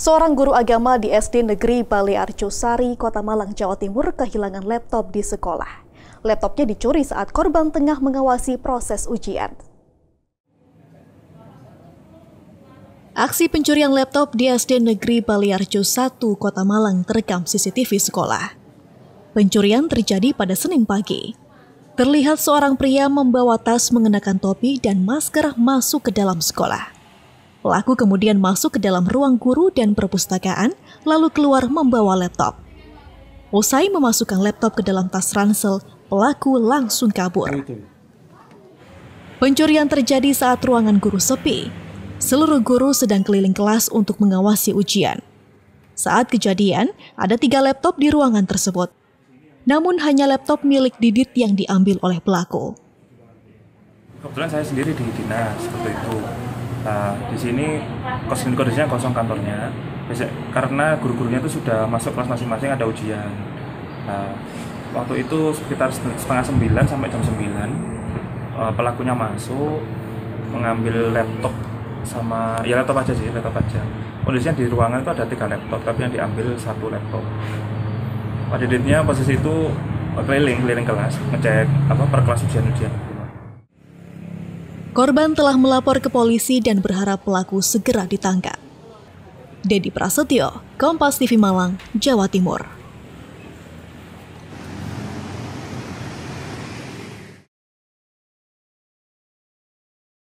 Seorang guru agama di SD Negeri Bali Arjosari, Kota Malang, Jawa Timur kehilangan laptop di sekolah. Laptopnya dicuri saat korban tengah mengawasi proses ujian. Aksi pencurian laptop di SD Negeri Bali Arjo 1, Kota Malang terekam CCTV sekolah. Pencurian terjadi pada Senin pagi. Terlihat seorang pria membawa tas mengenakan topi dan masker masuk ke dalam sekolah. Pelaku kemudian masuk ke dalam ruang guru dan perpustakaan, lalu keluar membawa laptop. Usai memasukkan laptop ke dalam tas ransel, pelaku langsung kabur. Pencurian terjadi saat ruangan guru sepi. Seluruh guru sedang keliling kelas untuk mengawasi ujian. Saat kejadian, ada tiga laptop di ruangan tersebut. Namun hanya laptop milik Didit yang diambil oleh pelaku. Kebetulan saya sendiri di dinas seperti itu Nah, di sini kos kondisinya kosong kantornya. Karena guru-gurunya itu sudah masuk kelas masing-masing ada ujian. Nah, waktu itu sekitar setengah sembilan sampai jam sembilan eh, pelakunya masuk mengambil laptop sama ya laptop aja sih laptop aja kondisinya di ruangan itu ada tiga laptop tapi yang diambil satu laptop pada posisi itu keliling keliling kelas ngecek apa per kelas ujian ujian Korban telah melapor ke polisi dan berharap pelaku segera ditangkap. Dedi Prasetyo, Kompas TV Malang, Jawa Timur.